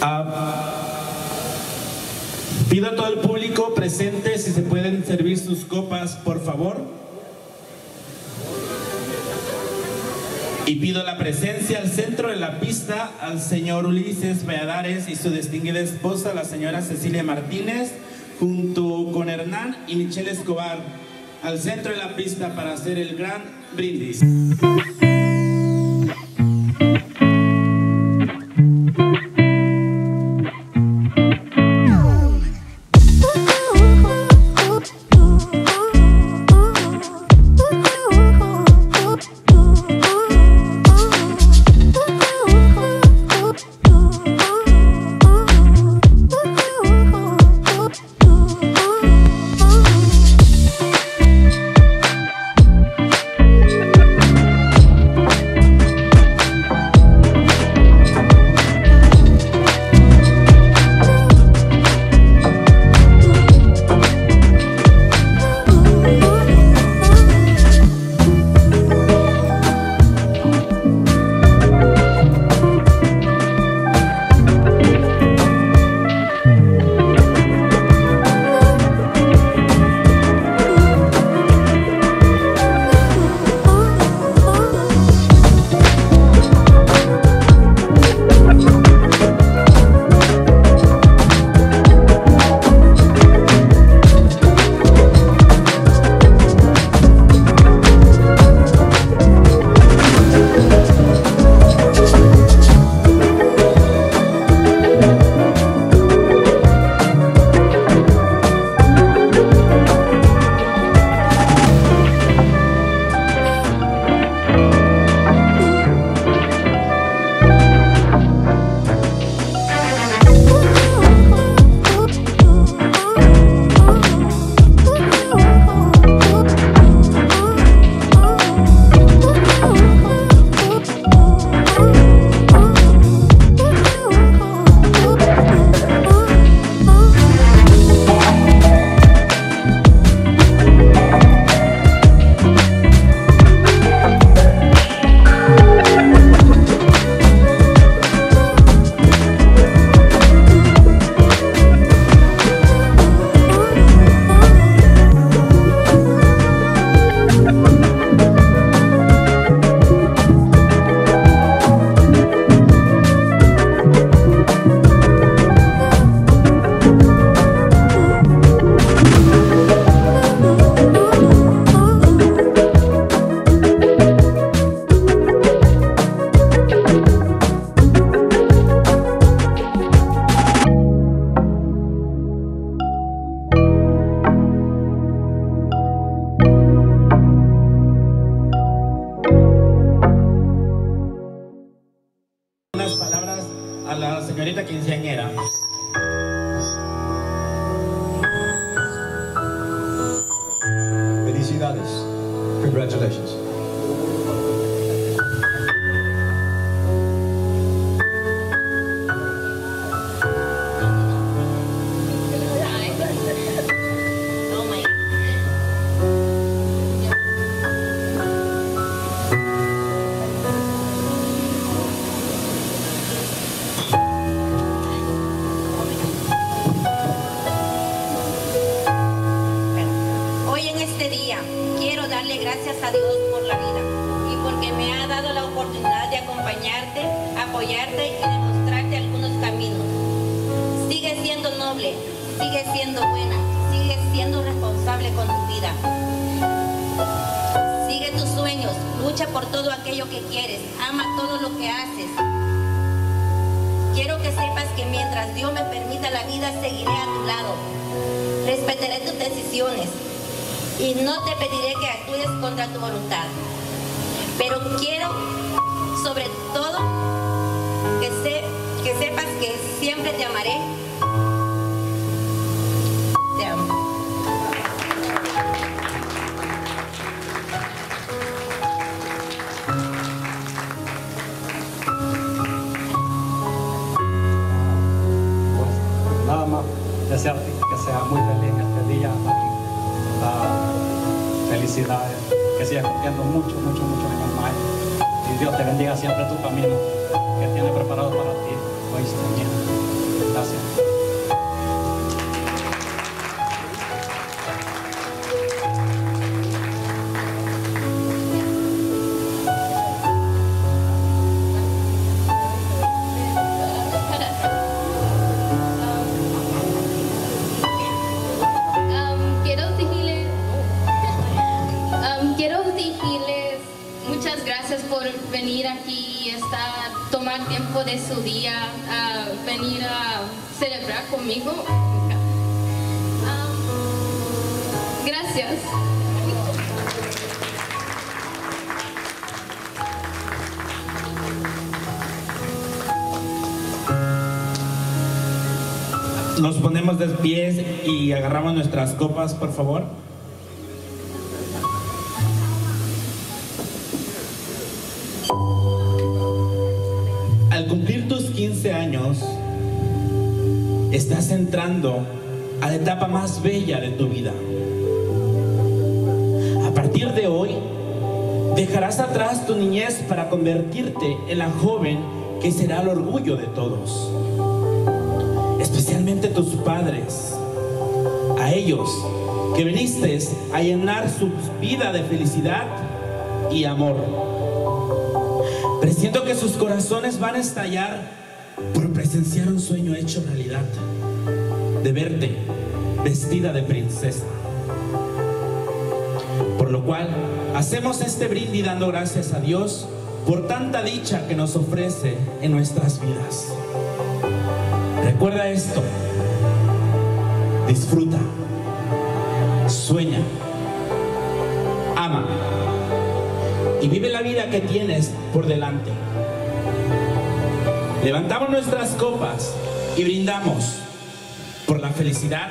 Ah, pido a todo el público presente si se pueden servir sus copas, por favor. Y pido la presencia al centro de la pista al señor Ulises Valladares y su distinguida esposa, la señora Cecilia Martínez, junto con Hernán y Michelle Escobar, al centro de la pista para hacer el gran brindis. A la señorita quinceañera. Felicidades. Congratulations. Apoyarte y demostrarte algunos caminos. Sigue siendo noble, sigue siendo buena, sigue siendo responsable con tu vida. Sigue tus sueños, lucha por todo aquello que quieres, ama todo lo que haces. Quiero que sepas que mientras Dios me permita la vida, seguiré a tu lado. Respetaré tus decisiones y no te pediré que actúes contra tu voluntad. Pero quiero, sobre todo, que siempre te amaré. Te amo. Pues nada más desearte que sea muy feliz en este día. Ah, felicidades, que sigas cumpliendo mucho, mucho, mucho años más. Y Dios te bendiga siempre tu camino que tomar tiempo de su día a venir a celebrar conmigo. Um, gracias. Nos ponemos de pies y agarramos nuestras copas, por favor. Cumplir tus 15 años, estás entrando a la etapa más bella de tu vida. A partir de hoy, dejarás atrás tu niñez para convertirte en la joven que será el orgullo de todos especialmente tus padres, a ellos que viniste a llenar su vida de felicidad y amor. Presiento que sus corazones van a estallar por presenciar un sueño hecho realidad, de verte vestida de princesa. Por lo cual, hacemos este brindis dando gracias a Dios por tanta dicha que nos ofrece en nuestras vidas. Recuerda esto. Disfruta. Sueña. Ama. Y vive la vida que tienes por delante. Levantamos nuestras copas y brindamos por la felicidad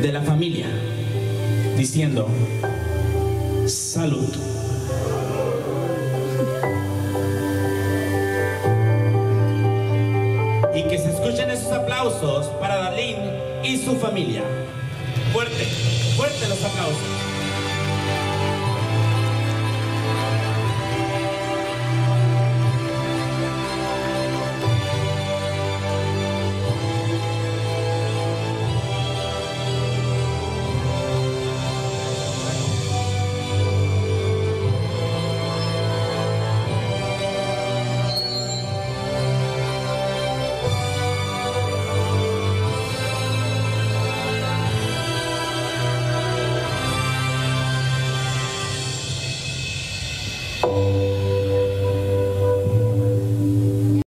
de la familia, diciendo, salud. y que se escuchen esos aplausos para Darlene y su familia. Fuerte, fuerte los aplausos.